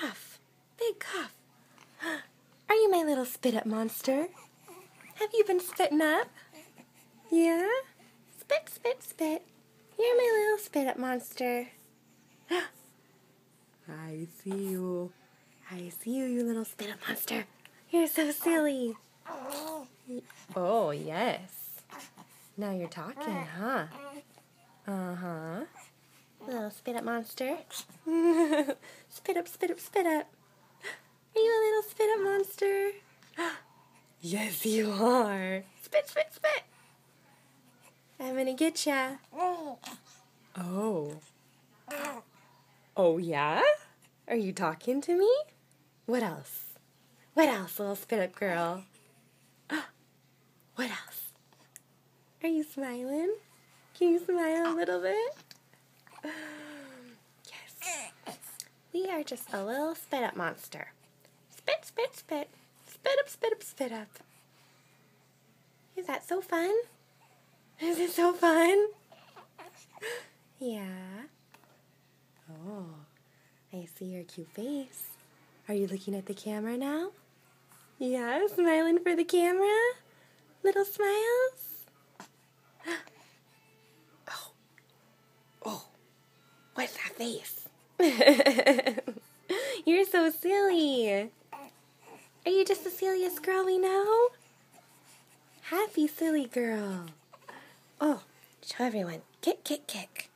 cough. Big cough. Are you my little spit up monster? Have you been spitting up? Yeah? Spit, spit, spit. You're my little spit up monster. I see you. I see you, you little spit up monster. You're so silly. Oh, yes. Now you're talking, huh? Uh huh. Little spit up monster. spit up, spit up, spit up. Are you a little spit up monster? yes, you are. Spit, spit, spit. I'm gonna get ya. Oh. Oh, yeah? Are you talking to me? What else? What else, little spit up girl? What else? Are you smiling? Can you smile a little bit? Yes. We are just a little spit up monster. Spit, spit, spit. Spit up, spit up, spit up. Is that so fun? Is it so fun? Yeah. Oh, I see your cute face. Are you looking at the camera now? Yeah, smiling for the camera? Little smiles? Face? You're so silly. Are you just the silliest girl we know? Happy silly girl. Oh, show everyone. Kick, kick, kick.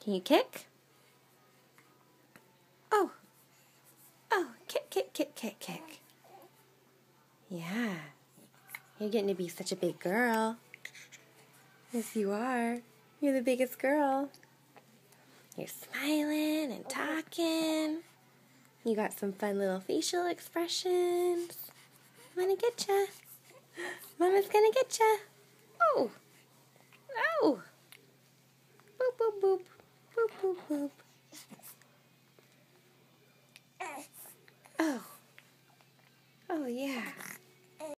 Can you kick? Oh. Oh, kick, kick, kick, kick, kick. Yeah. You're getting to be such a big girl. Yes, you are. You're the biggest girl. You're smiling and talking. You got some fun little facial expressions. I'm gonna get ya. Mama's gonna get ya. Oh. Oh. Boop, boop, boop. Boop, boop, boop. Oh. Oh, yeah.